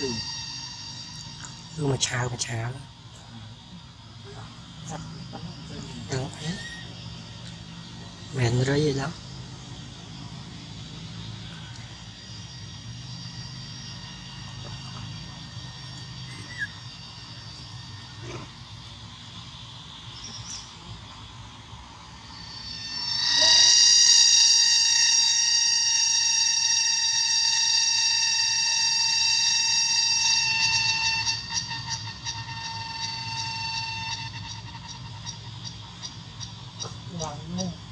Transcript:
គឺមួយឆាវមួយឆាវដឹងទេមែនរីទេដល់ 完了